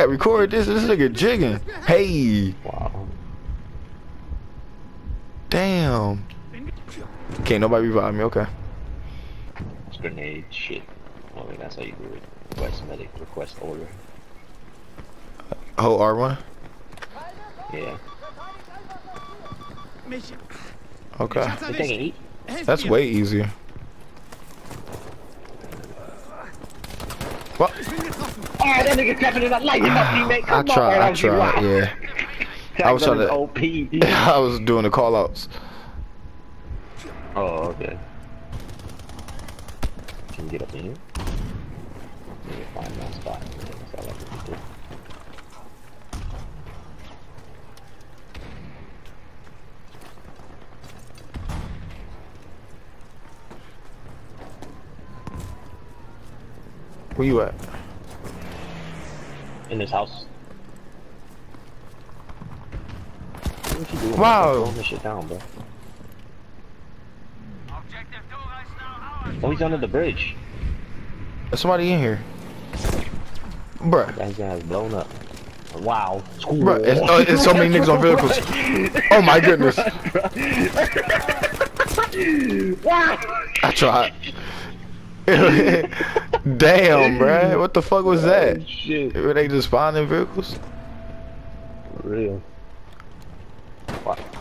got record this. This nigga jigging. Hey, Wow. damn. Can't nobody revive me. Okay. It's grenade shit. I mean, that's how you do it. Request medic, request order. Oh, R1. Yeah. Okay. Schatz They erwischt. taking eight? Helft That's way easier. Well, Ich bin. Oh, that nigga tapping it up like him up, teammate. I Come tried. on, I tried. Yeah. I was trying to- OP. I was doing the call outs. oh, okay. Can you get up in here? Need to find my spot. That's all I can do. Where you at? In this house. What you doing? Wow. Throwing this shit down, bro. Oh, he's under the bridge. There's somebody in here. Bruh. That guy's blown up. Wow. Bruh, it's, uh, it's so many niggas on vehicles. Oh my goodness. I tried. Damn, bruh. What the fuck was that? Shit. Were they just finding vehicles? Real.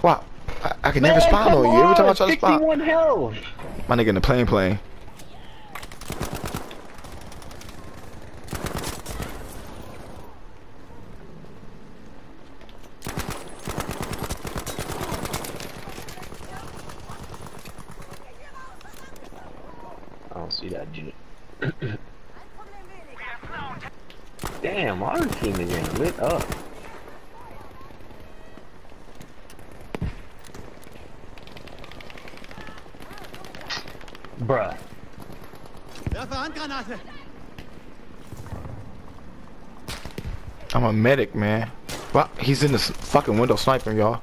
Wow. I, I can never spawn on you. Every time I try to spawn. 61 health. My nigga in the plane plane. I don't see that shit. Damn, our team is getting lit up. Bruh. I'm a medic, man. Wow, he's in this fucking window sniping, y'all.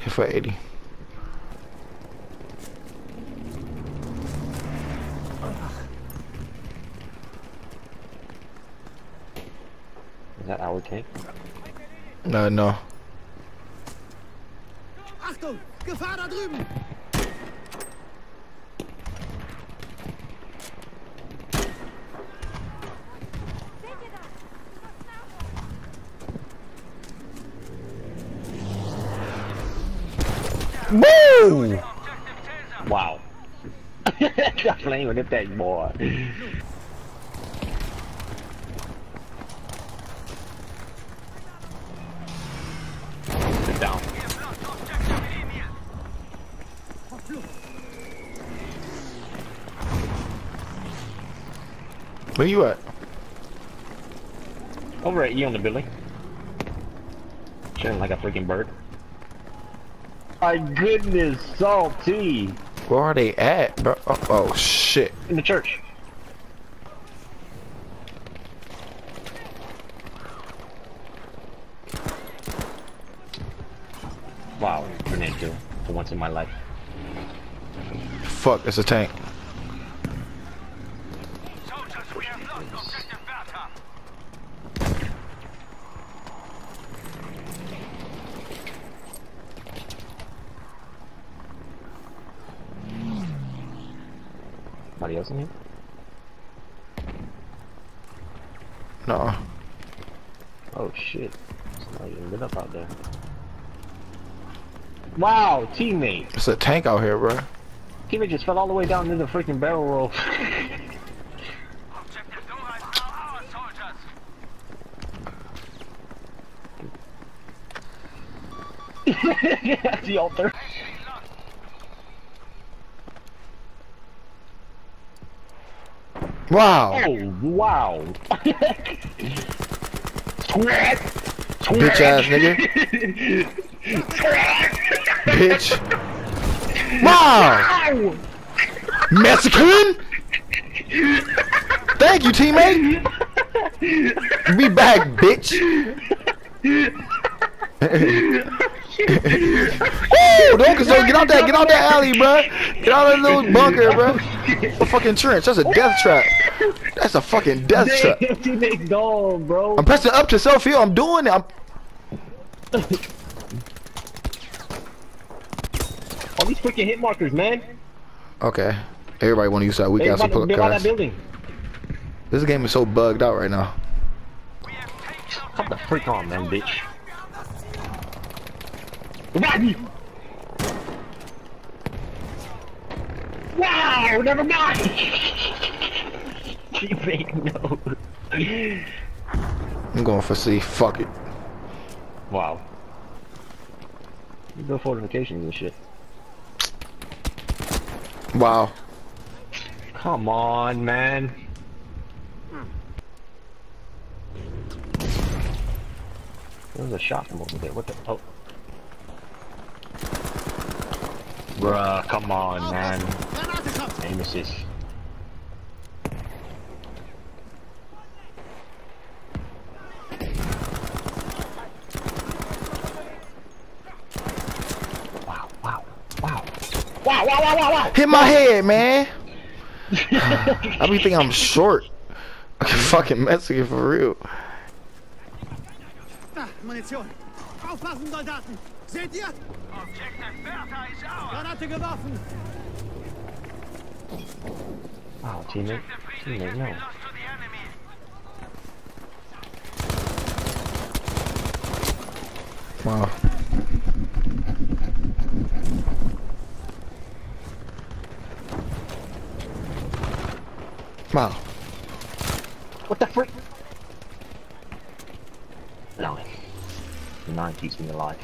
Hit for 80. Is that our? No, no. Achtung! Gefahr da drüben! Woo! Wow. Got playing with that boy. Sit down. Where you at? Over at you on the building. Chilling like a freaking bird. My goodness, salty. Where are they at, bro? Oh, oh shit. In the church. Wow, grenade kill for once in my life. Fuck, it's a tank. Somebody else in here? No. Oh shit. Somebody getting lit up out there. Wow, teammate. It's a tank out here, bro. Teammate just fell all the way down into the freaking barrel roll. the altar. Wow. Oh, wow. Twat. Bitch ass nigga. Bitch. Wow. Mexican? Thank you, teammate. Be back, bitch. Woo! Don't so get out that get out that alley, bro. Get out of that little bunker, bro. A fucking trench. That's a death trap. That's a fucking death trap. Damn, teammates gone, bro. I'm pressing up to self heal. I'm doing it. I'm All these freaking hit markers, man. okay. Everybody want to use that weak ass support build that building. This game is so bugged out right now. Come the freak on, man, bitch. Wow, never mind. Teammate, no. I'm going for C. Fuck it. Wow. You build fortifications and shit. Wow. Come on, man. There was a shot from over there. What the? Oh. Bruh, come on, man. Aim assist. Hit my head, man. I be thinking I'm short. I can fucking Mexican for real. Munition! Aufpassen, Soldaten! Seht ihr? Granate geworfen! Wow, teammate. Teammate, no. Wow. Wow. What the frick? Nine. Nine keeps me alive.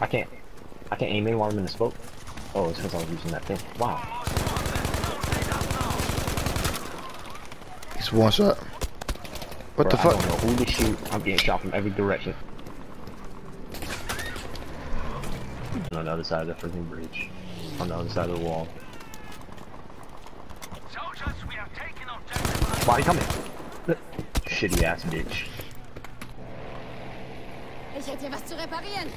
I can't. I can't aim in while I'm in the smoke. Oh, it's because I was using that thing. Wow. He's one shot. What the Bro, I fuck? don't know who to shoot. I'm getting shot from every direction. On the other side of the freaking bridge. On the other side of the wall. Why are you coming? Shitty ass bitch. Ich hätte hier was zu reparieren.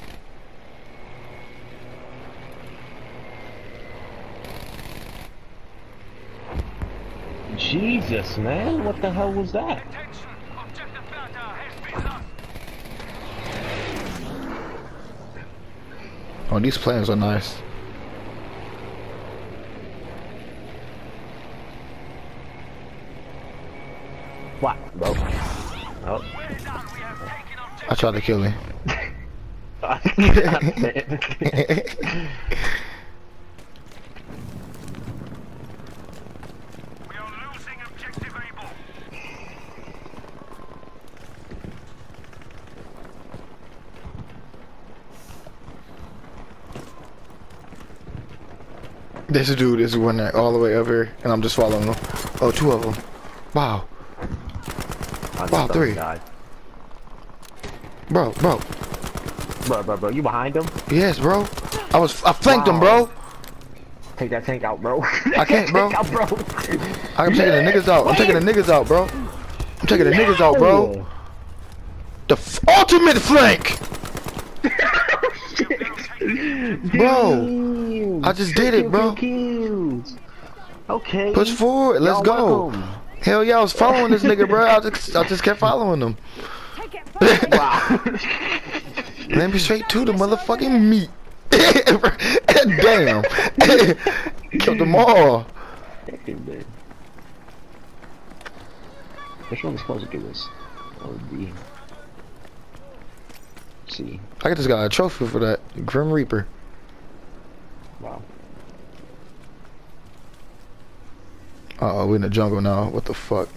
Jesus, man. What the hell was that? Oh, these plans are nice. Tried to kill me. We are losing objective Able. This dude is one that all the way up here, and I'm just following him. Oh, two of them. Wow. Wow, three. died. Bro, bro. Bro, bro, bro, you behind him? Yes, bro. I was, I flanked him, bro. Take that tank out, bro. I can't, bro. Out, bro. I'm taking the niggas out. I'm taking the niggas out, bro. I'm taking the niggas out, bro. The f ultimate flank, bro. I just did it, bro. Okay. Push forward. Let's go. Hell yeah, I was following this nigga, bro. I just, I just kept following him. Wow. Let me straight to the motherfucking meat. Damn. Killed them all. Which one is supposed to do this? Oh, B. C. I just got a trophy for that. Grim Reaper. Wow. Uh oh, we in the jungle now. What the fuck?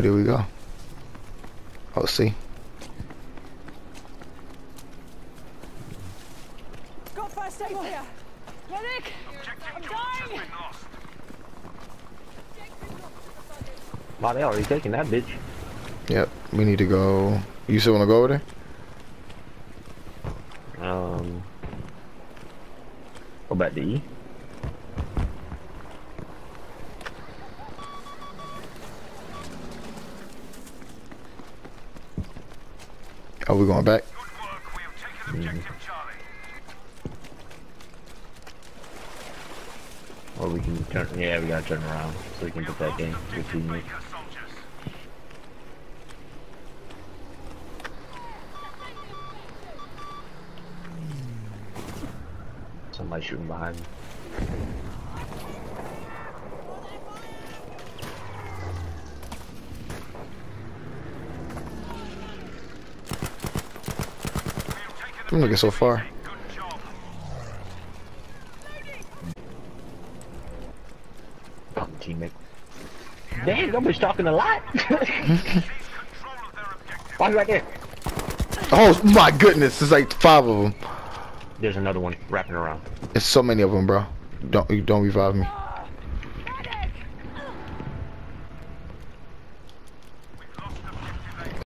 But here we go. Oh, see. Got first aid here. Medic! I'm dying! been. Wow, they already taking that bitch. Yep, we need to go. You still want to go over there? Um. Go back to E. Are we going back? Charlie. Or we can turn. Yeah, we gotta turn around so we can put that game. Good teammate. Somebody shooting behind me. I'm looking so far. Fucking teammate. Damn, nobody's talking a lot. Seize control of their right there. Oh my goodness, there's like five of them. There's another one wrapping around. There's so many of them, bro. Don't don't revive me.